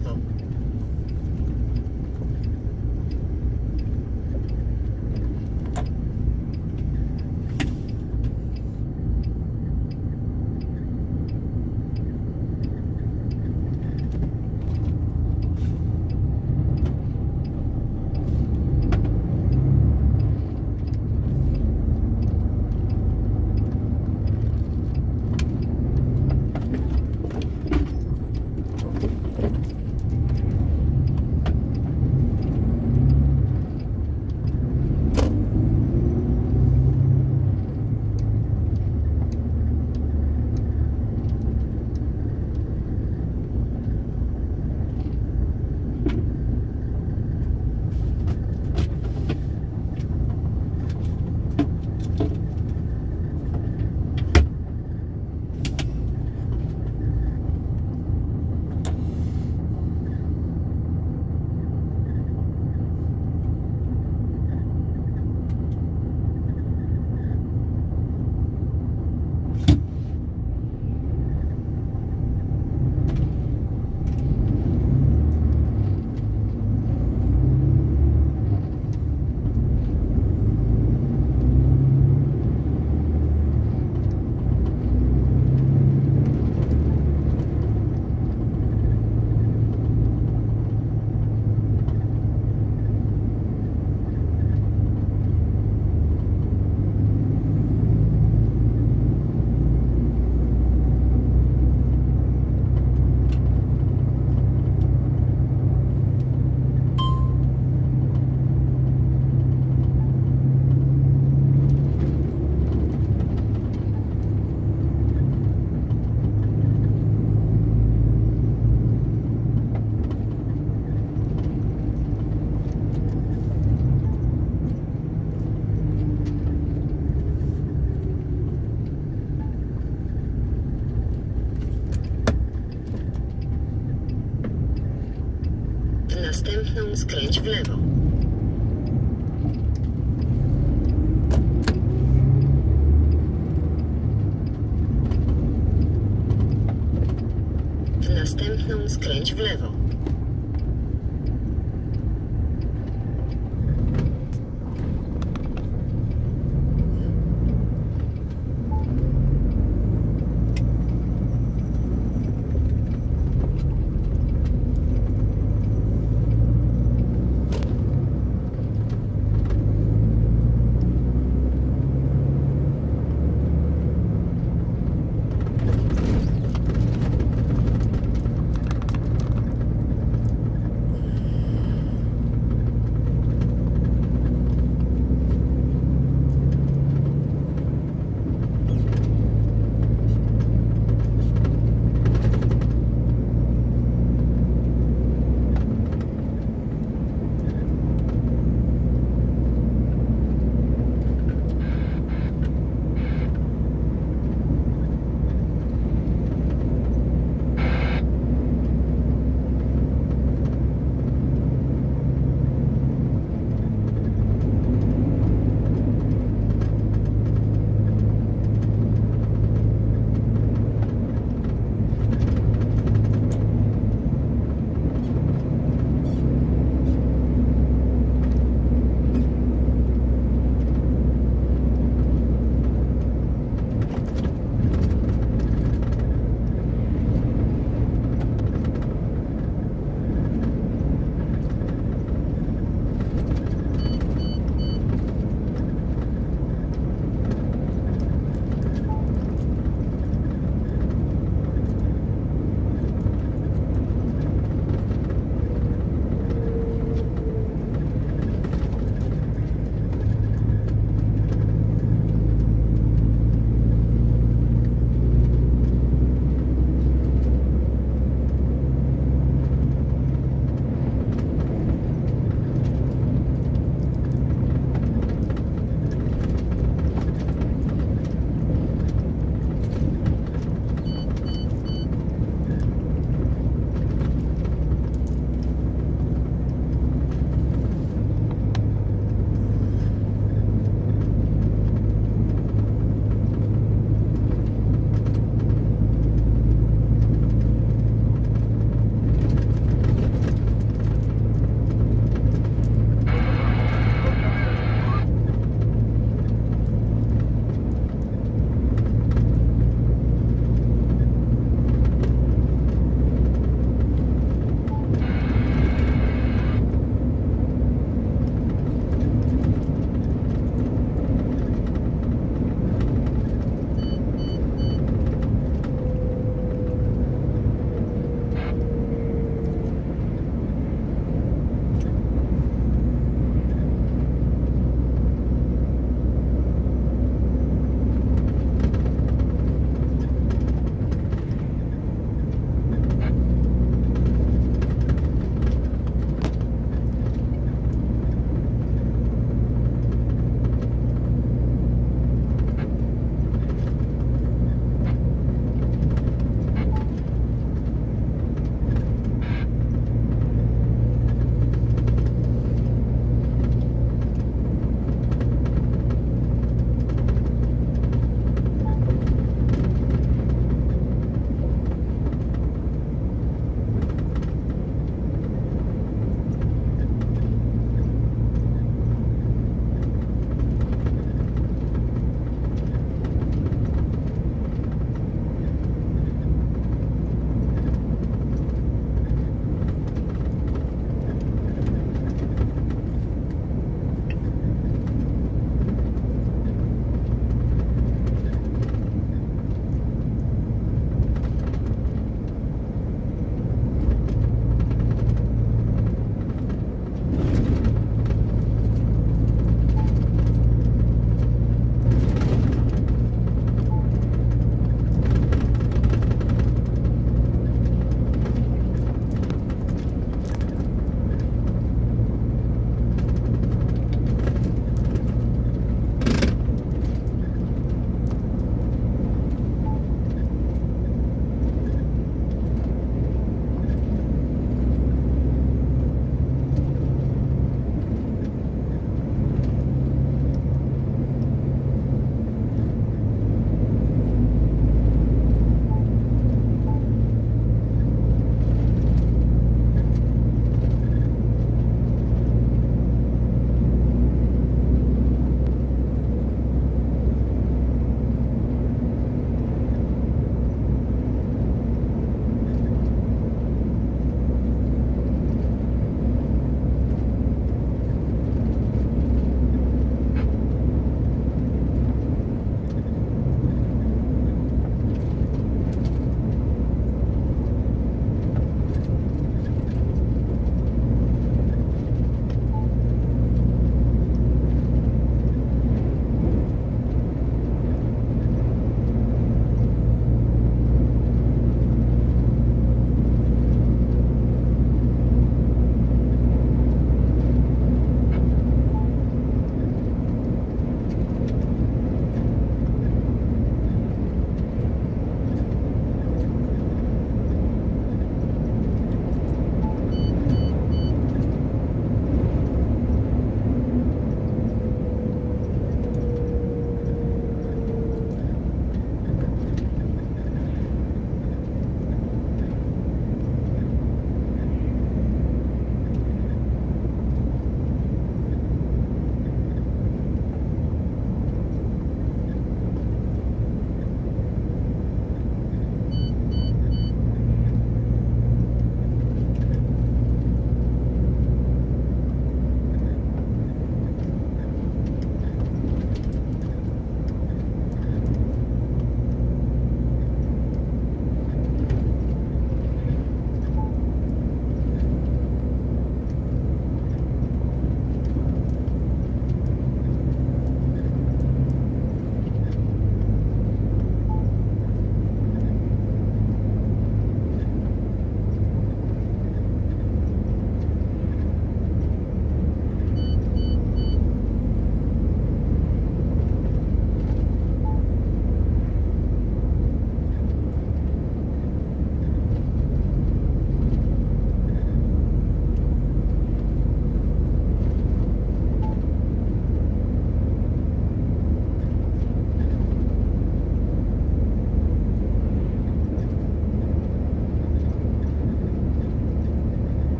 example. cliente Vivo.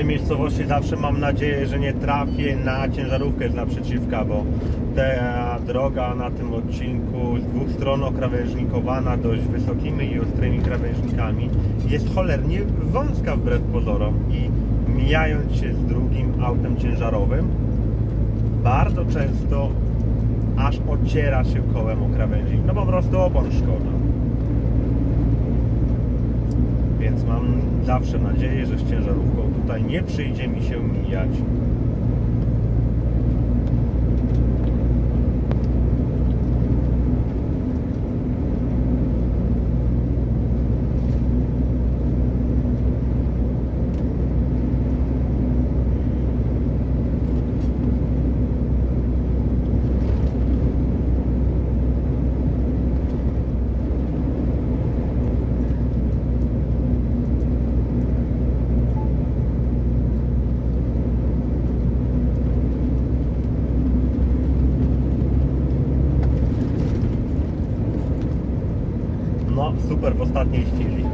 Tej miejscowości zawsze mam nadzieję, że nie trafię na ciężarówkę z naprzeciwka, bo ta droga na tym odcinku z dwóch stron okrawężnikowana dość wysokimi i ostrymi krawężnikami jest cholernie wąska wbrew pozorom i mijając się z drugim autem ciężarowym bardzo często aż ociera się kołem o krawężnik. No po prostu opon szkoda. Mam zawsze nadzieję, że z ciężarówką tutaj nie przyjdzie mi się mijać. No, super w ostatniej chwili.